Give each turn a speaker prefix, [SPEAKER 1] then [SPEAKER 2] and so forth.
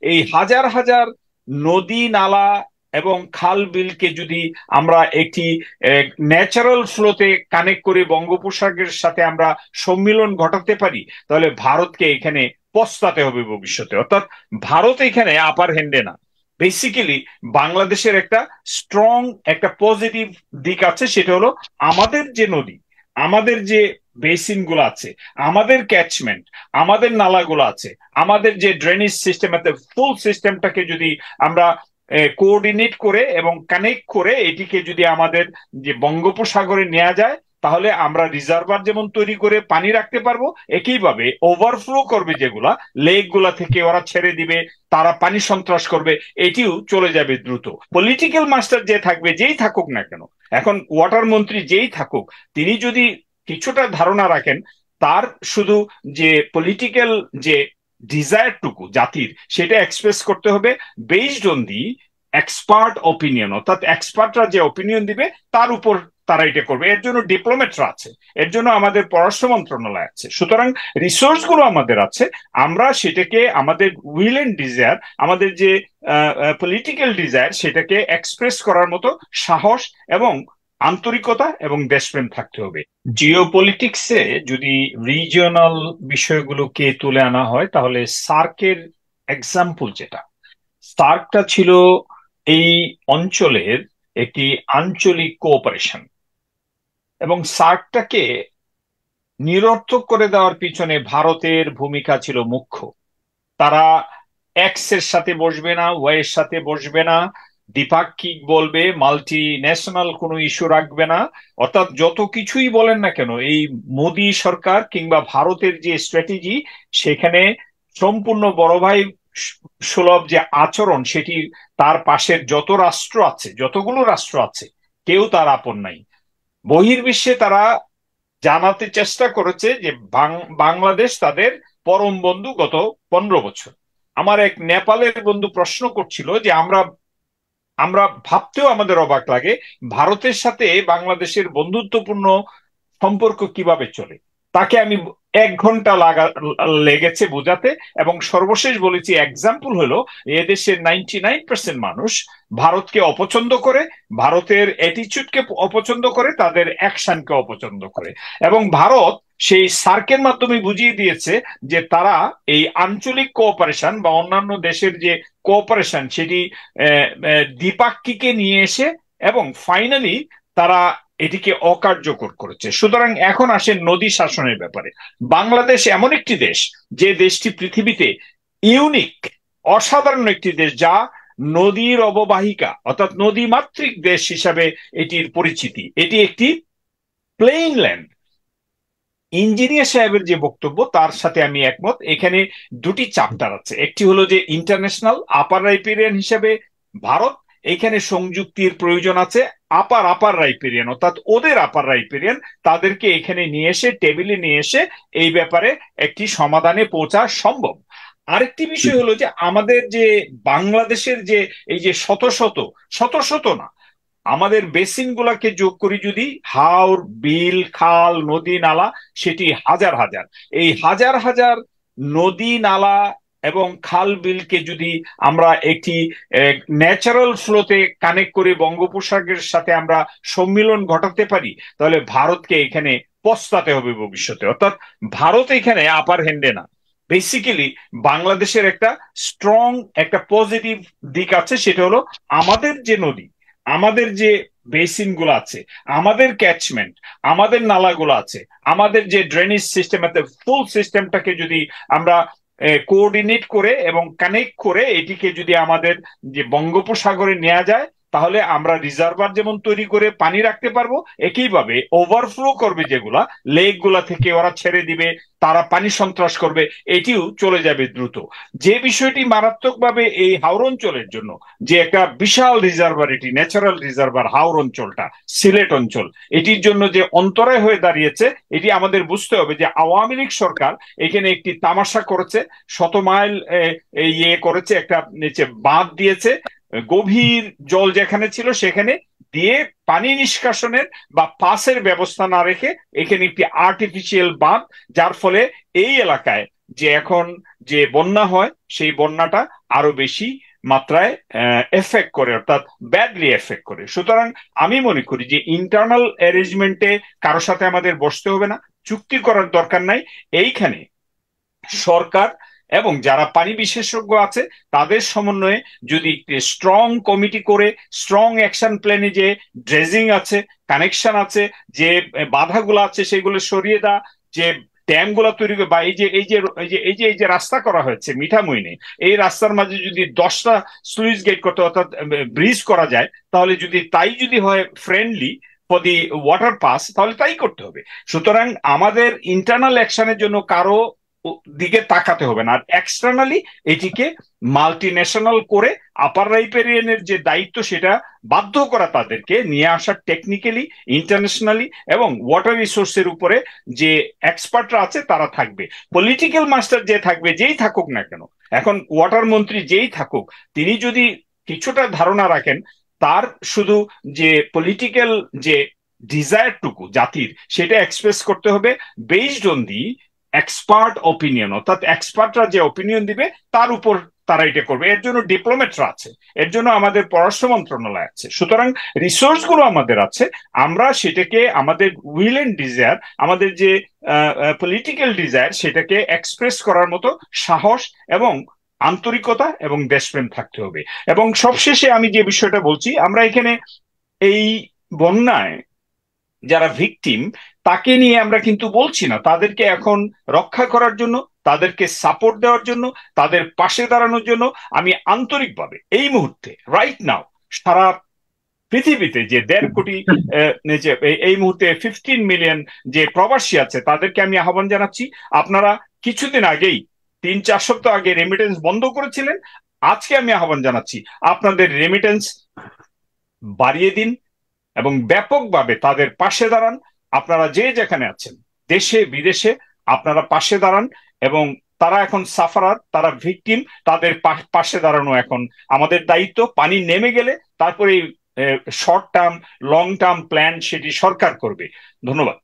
[SPEAKER 1] এই হাজার হাজার নদী নালা এবং খাল বিলকে যদি আমরা একটি ন্যাচারাল ফ্লোতে কানেক্ট করে বঙ্গোপসাগরের সাথে আমরা সম্মিলন ঘটাতে পারি, তাহলে ভারতকে এখানে পস্তাতে হবে ভবিষ্যতে। অর্থাৎ ভারত এখানে আপার হ্যান্ডে না। বেসিক্যালি বাংলাদেশের একটা স্ট্রং একটা পজিটিভ দিক আছে, সেটা হলো আমাদের যে নদী আমাদের যে বেসিনগুলো আছে, আমাদের ক্যাচমেন্ট আমাদের নালাগুলো আছে, আমাদের যে ড্রেনেজ সিস্টেম আছে ফুল সিস্টেমটাকে যদি আমরা কোঅর্ডিনেট করে এবং কানেক্ট করে এটিকে যদি আমাদের যে বঙ্গোপসাগরে নেওয়া যায় তাহলে আমরা রিজার্ভার যেমন তৈরি করে পানি রাখতে পারব, একইভাবে ওভারফ্লো করবে যেগুলা লেকগুলা থেকে ওরা ছেড়ে দিবে, তারা পানি সন্ত্রাস করবে, এটিও চলে যাবে দ্রুত। পলিটিক্যাল মাস্টার যে থাকবে, যেই থাকুক না কেন, এখন ওয়াটার মন্ত্রী যেই থাকুক, তিনি যদি কিছুটা ধারণা রাখেন, তার শুধু যে পলিটিক্যাল যে ডিজায়ারটুকু জাতির, সেটা এক্সপ্রেস করতে হবে based on the expert opinion অর্থাৎ এক্সপার্টরা যে অপিনিয়ন দিবে, তার উপর তারা এটা করবে। এর জন্য ডিপ্লোমেটরা আছে, এর জন্য আমাদের পররাষ্ট্র মন্ত্রণালয় আছে। সুতরাং রিসোর্সগুলো আমাদের আছে, আমরা সেটাকে আমাদের উইল এন্ড ডিজায়ার আমাদের যে পলিটিক্যাল ডিজায়ার সেটাকে এক্সপ্রেস করার মতো সাহস এবং আন্তরিকতা এবং দেশপ্রেম থাকতে হবে। জিও পলিটিক্সে যদি রিজিওনাল বিষয়গুলোকে তুলে আনা হয়, তাহলে সার্কের এক্সাম্পল যেটা সার্কটা ছিল এই অঞ্চলের একটি আঞ্চলিক কোঅপারেশন এবং সার্কটাকে নিরর্থক করে দেওয়ার পিছনে ভারতের ভূমিকা ছিল মুখ্য। তারা এক্সের সাথে বসবে না ওয়াই এর সাথে বসবে না, দ্বিপাক্ষিক বলবে মাল্টি ন্যাশনাল কোনো ইস্যু রাখবে না। অর্থাৎ যত কিছুই বলেন না কেন, এই মোদী সরকার কিংবা ভারতের যে স্ট্র্যাটেজি সেখানে সম্পূর্ণ বড় ভাই সুলভ যে আচরণ, সেটি তার পাশের যত রাষ্ট্র আছে, যতগুলো রাষ্ট্র আছে, কেউ তার আপন নাই। বহির্বিশ্বে তারা জানাতে চেষ্টা করেছে যে বাংলাদেশ তাদের পরম বন্ধু গত পনেরো বছর। আমার এক নেপালের বন্ধু প্রশ্ন করছিল যে আমরা আমরা ভাবতেও আমাদের অবাক লাগে, ভারতের সাথে বাংলাদেশের বন্ধুত্বপূর্ণ সম্পর্ক কীভাবে চলে? তাকে আমি এক ঘণ্টা লাগা, লেগেছে বোঝাতে এবং সর্বশেষ বলেছি এক্সাম্পল হলো, এদেশের নাইনটি নাইন পার্সেন্ট মানুষ ভারতকে অপছন্দ করে, ভারতের অ্যাটিচিউডকে অপছন্দ করে, তাদের অ্যাকশনকে অপছন্দ করে। এবং ভারত সেই সার্কের মাধ্যমে বুঝিয়ে দিয়েছে যে তারা এই আঞ্চলিক কোঅপারেশন বা অন্যান্য দেশের যে কোঅপারেশন সেটি দ্বিপাক্ষিকে নিয়ে এসে এবং ফাইনালি তারা এটিকে অকার্যকর করেছে। সুতরাং এখন আসে নদী শাসনের ব্যাপারে। বাংলাদেশ এমন একটি দেশ, যে দেশটি পৃথিবীতে ইউনিক, অসাধারণ একটি দেশ, যা নদীর অববাহিকা, অর্থাৎ নদী মাতৃক দেশ হিসাবে এটির পরিচিতি। এটি একটি প্লেইন ল্যান্ড ইঞ্জিনিয়ার সাহেবের যে বক্তব্য, তার সাথে আমি একমত। এখানে দুটি চ্যাপ্টার আছে। একটি হলো যে ইন্টারন্যাশনাল আপার রাইপেরিয়ান হিসাবে ভারত এখানে সংযুক্তির প্রয়োজন আছে আপার আপার রাইপেরিয়ান অর্থাৎ ওদের আপার রাইপেরিয়ান তাদেরকে এখানে নিয়ে এসে টেবিলে নিয়ে এসে এই ব্যাপারে একটি সমাধানে পৌঁছা সম্ভব। আরেকটি বিষয় হলো যে আমাদের যে বাংলাদেশের যে এই যে শত শত শত শত না, আমাদের বেসিন গুলাকে যোগ করি যদি, হাওর, বিল, খাল, নদী, নালা, সেটি হাজার হাজার। এই হাজার হাজার নদী, নালা এবং খাল বিলকে যদি আমরা একটি ন্যাচারাল ফ্লোতে কানেক্ট করে বঙ্গোপসাগরের সাথে আমরা সম্মিলন ঘটাতে পারি, তাহলে ভারতকে এখানে পস্তাতে হবে ভবিষ্যতে। অর্থাৎ ভারত এখানে আপার হ্যান্ডে না। বেসিক্যালি বাংলাদেশের একটা স্ট্রং একটা পজিটিভ দিক আছে, সেটা হলো আমাদের যে নদী, আমাদের যে বেসিনগুলো আছে, আমাদের ক্যাচমেন্ট আমাদের নালাগুলো আছে, আমাদের যে ড্রেনেজ সিস্টেম আছে ফুল সিস্টেমটাকে যদি আমরা কোঅর্ডিনেট করে এবং কানেক্ট করে এটিকে যদি আমাদের যে বঙ্গোপসাগরে নেওয়া যায় তাহলে আমরা রিজার্ভার যেমন তৈরি করে পানি রাখতে পারব, একইভাবে ওভারফ্লো করবে যেগুলা লেকগুলা থেকে ওরা ছেড়ে দিবে, তারা পানি সন্ত্রাস করবে, এটিও চলে যাবে দ্রুত। যে বিষয়টি মারাত্মকভাবে এই হাওর অঞ্চলের জন্য, যে একটা বিশাল রিজার্ভার, এটি ন্যাচারাল রিজার্ভার হাওর অঞ্চলটা, সিলেট অঞ্চল, এটির জন্য যে অন্তরায় হয়ে দাঁড়িয়েছে, এটি আমাদের বুঝতে হবে যে আওয়ামী লীগ সরকার এখানে একটি তামাশা করেছে, শত মাইল ইয়ে করেছে, একটা নিচে বাঁধ দিয়েছে গভীর জল যেখানে ছিল সেখানে দিয়ে পানি নিষ্কাশনের বা পাসের ব্যবস্থা না রেখে এখানে একটি আর্টিফিশিয়াল বাঁধ, যার ফলে এই এলাকায় যে এখন যে বন্যা হয়, সেই বন্যাটা আরও বেশি মাত্রায় এফেক্ট করে, অর্থাৎ ব্যাডলি এফেক্ট করে। সুতরাং আমি মনে করি যে ইন্টারনাল অ্যারেঞ্জমেন্টে কারও সাথে আমাদের বসতে হবে না, চুক্তি করার দরকার নাই। এইখানে সরকার এবং যারা পানি বিশেষজ্ঞ আছে, তাদের সমন্বয়ে যদি স্ট্রং কমিটি করে স্ট্রং অ্যাকশন প্ল্যানে যে ড্রেজিং আছে কানেকশন আছে, যে বাধাগুলো আছে সেগুলো সরিয়ে দেওয়া, যে ড্যামগুলা তৈরি করে বা এই যে এই যে এই যে এই যে এই যে রাস্তা করা হয়েছে মিঠামইনে, এই রাস্তার মাঝে যদি দশটা সুইচ গেট করতে অর্থাৎ ব্রিজ করা যায়, তাহলে যদি তাই যদি হয় friendly for the water pass তাহলে তাই করতে হবে। সুতরাং আমাদের ইন্টারনাল অ্যাকশনের জন্য কারও দিকে তাকাতে হবে না। আর এক্সটার্নালি এটিকে মাল্টি ন্যাশনাল করে আপার রাইপেরিয়ানের যে দায়িত্ব সেটা বাধ্য করা তাদেরকে নিয়ে আসা টেকনিক্যালি ইন্টারন্যাশনালি এবং ওয়াটার রিসোর্সের উপরে যে এক্সপার্টরা আছে তারা থাকবে। পলিটিক্যাল মাস্টার যে থাকবে, যেই থাকুক না কেন, এখন ওয়াটার মন্ত্রী যেই থাকুক, তিনি যদি কিছুটা ধারণা রাখেন, তার শুধু যে পলিটিক্যাল যে ডিজায়ারটুকু জাতির, সেটা এক্সপ্রেস করতে হবে। Based on the expert opinion অর্থাৎ এক্সপার্টরা যে অপিনিয়ন দিবে, তার উপর তারা এটা করবে। এর জন্য ডিপ্লোমেটরা আছে, এর জন্য আমাদের পররাষ্ট্র মন্ত্রণালয় আছে। সুতরাং রিসোর্সগুলো আমাদের আছে, আমরা সেটাকে আমাদের উইল এন্ড ডিজায়ার আমাদের যে পলিটিক্যাল ডিজায়ার সেটাকে এক্সপ্রেস করার মতো সাহস এবং আন্তরিকতা এবং দেশপ্রেম থাকতে হবে। এবং সবশেষে আমি যে বিষয়টা বলছি, আমরা এখানে এই বন্যায় যারা ভিকটিম, তাকে নিয়ে আমরা কিন্তু বলছি না। তাদেরকে এখন রক্ষা করার জন্য, তাদেরকে সাপোর্ট দেওয়ার জন্য, তাদের পাশে দাঁড়ানোর জন্য আমি আন্তরিকভাবে এই মুহূর্তে রাইট নাও সারা পৃথিবীতে যে দেড় কোটি এই মুহূর্তে ফিফটিন মিলিয়ন যে প্রবাসী আছে, তাদেরকে আমি আহ্বান জানাচ্ছি, আপনারা কিছুদিন আগেই, তিন, চার সপ্তাহ আগে রেমিটেন্স বন্ধ করেছিলেন, আজকে আমি আহ্বান জানাচ্ছি, আপনাদের রেমিটেন্স বাড়িয়ে দিন এবং ব্যাপকভাবে তাদের পাশে দাঁড়ান। আপনারা যে যেখানে আছেন, দেশে, বিদেশে, আপনারা পাশে দাঁড়ান এবং তারা এখন সাফারার, তারা ভিকটিম, তাদের পাশে দাঁড়ানো এখন। আমাদের দায়িত্ব পানি নেমে গেলে তারপরে short term long term plan সেটি সরকার করবে। ধন্যবাদ।